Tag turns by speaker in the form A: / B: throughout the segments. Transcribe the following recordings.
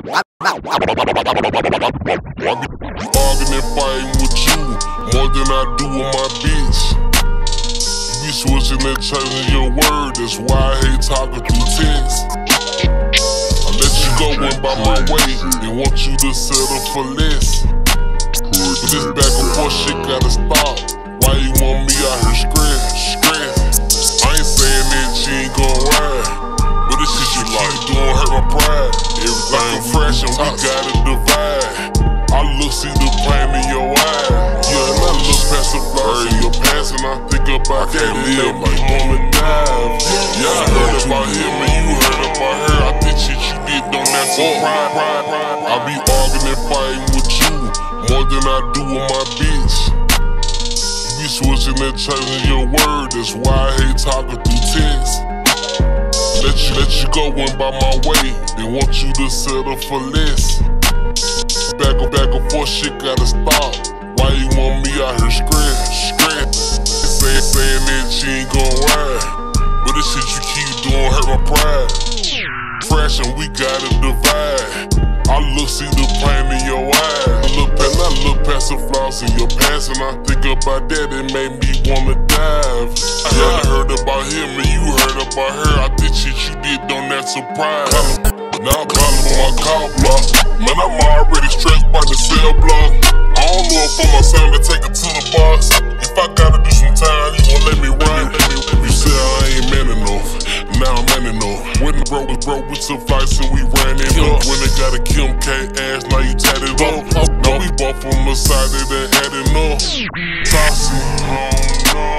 A: Arguing and fighting with you more than I do with my bitch. You be switching and changing your word, that's why I hate talking through text. I let you go and by my way and want you to settle for less. But this back and forth shit gotta stop. And we gotta divide. I look, see the pain in your eyes. Yeah, and I look past the flaws in your past and I think about that live like wanna dive. Yeah, I heard about him and you heard about her. I think shit you did don't have some pride. I be arguing and fighting with you more than I do with my bitch. You be switching and changing your word, that's why I hate talking through text. Let you let you go and by my way, they want you to settle for less. Back and back and forth, shit gotta stop. Why you want me out here stress? Stress. Saying saying that she ain't gon' ride, but this shit you keep doing hurt my pride. Fresh and we gotta divide. I look, see the pain in your eyes. I look past, I look past the flaws in your past, and I think about that. It made me wanna dive. I heard about him and you heard about her. I think shit you did on that surprise. Now I'm calling on my call block. Man, I'm already stressed by the cell block. I don't know if I'm a son to take it to the box. If I gotta do some time, you gon' let me run. Bought from the side that they had enough. Tossy,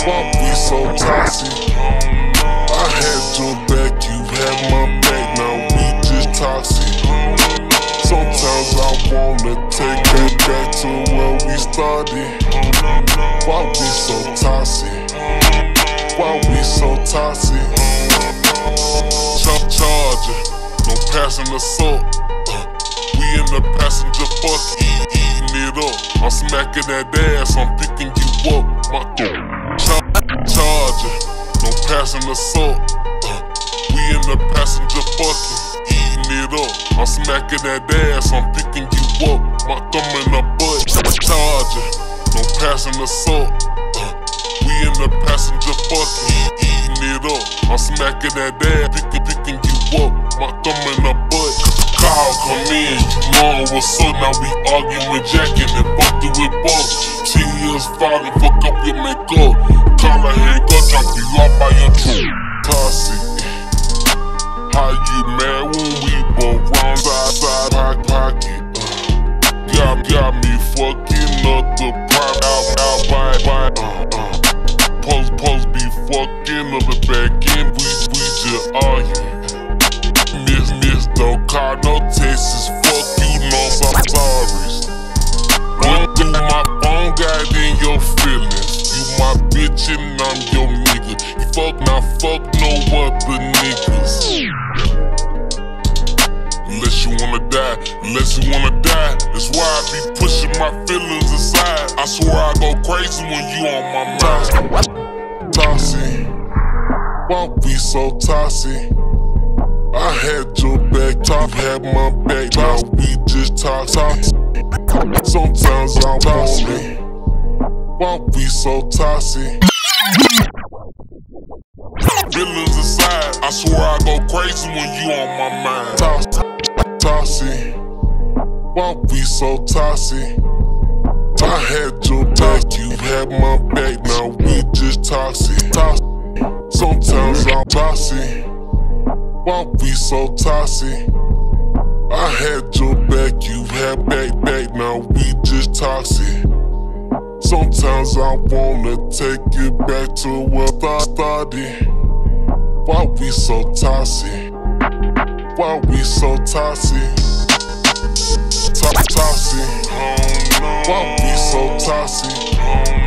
A: why we so tossy? I had your back, you had my back, now we just toxic. Sometimes I wanna take it back to where we started. Why we so toxic? Why we so toxic? Char- Charger, no passing up. Uh, we in the passenger, fuck it up. I'm smacking that ass, I'm picking you up. My Char- Charger, no passing up. Uh, we in the passenger, fucking eating it up. I'm smacking that ass, I'm picking you up. My thumb in the butt. Charger, no passing up. Uh, we in the passenger, fucking eating it up. I'm smacking that ass, picking, picking you up. My thumb in the butt. Call, come in, you know what's up. Now we arguing, years fuck up your makeup. Fuck no other niggas. Unless you wanna die, unless you wanna die. That's why I be pushing my feelings aside. I swear I go crazy when you on my mind. Tossy, why we so tossy? I had your back, top had my back. Now we just talk. Sometimes I'm tossy. Why we so tossy? Feelings aside, I swear I go crazy when you on my mind. Toss, tossy, why we so tossy? I had your back, you had my back, now we just toxic. Toss, sometimes I'm tossy, why we so tossy? I had your back, you had back, back, now we just toxic. Sometimes I wanna take it back to where I started. Why we so tossy? Why we so tossy? Top toxic. Why we so tossy?